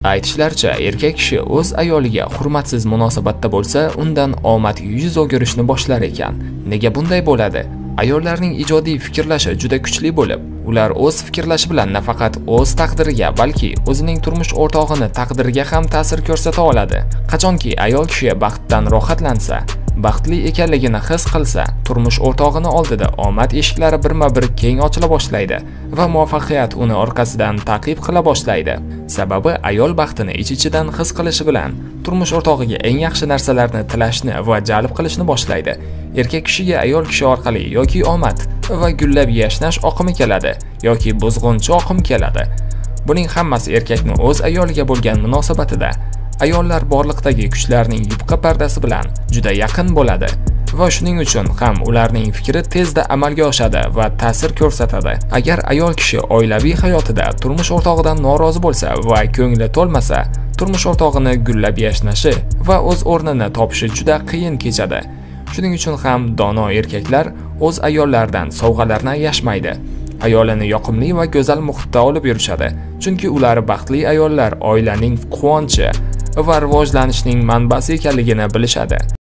Aytishlaricha, erkak kishi o'z ayoliga hurmatsiz munosabatda bo'lsa, undan omad yuz o'girishni boshlar ekan. Nega bunday bo'ladi? Ayollarning ijodiy fikrlashi juda kuchli bo'lib, ular o'z fikrlashi bilan nafaqat o'z taqdiriga, balki o'zining turmush o'rtog'ini taqdiriga ham ta'sir ko'rsata oladi. Qachonki ayol kishi baxtdan rohatlansa, baxtli ekanligini his qilsa, turmush o'rtog'ini oldida omad eshiklari birma-bir keng ochila boshlaydi va muvaffaqiyat uni orqasidan ta'qib qila boshlaydi. Sababi ayol baxtini ich-ichidan his qilishi bilan turmush o'rtog'iga eng yaxshi narsalarni tilashni va jalb qilishni boshlaydi. Erkak kishiga ayol kishi orqali yoki omad va gullab yashnash oqimi keladi yoki buzg'unchi oqim keladi. Buning hammasi erkakning o'z ayoliga bo'lgan munosabatida ayollar borliqdagi kuchlarning yupqa pardasi bilan juda yaqin bo'ladi va shuning uchun ham ularning fikri tezda amalga oshadi va ta'sir ko'rsatadi. Agar ayol kishi oilaviy hayotida turmush o'rtog'idan norozi bo'lsa va ko'ngli to'lmasa, turmush o'rtog'ini gullab yashnashi va o'z o'rnini topishi juda qiyin kechadi. Shuning uchun ham dono erkaklar o'z ayollaridan sovg'alarni yashmaydi ayolini yoqimli va go'zal muhitda olib yurishadi chunki ular baxtli ayollar oilaning quvonchi va rivojlanishning manbasi ekanligini bilishadi.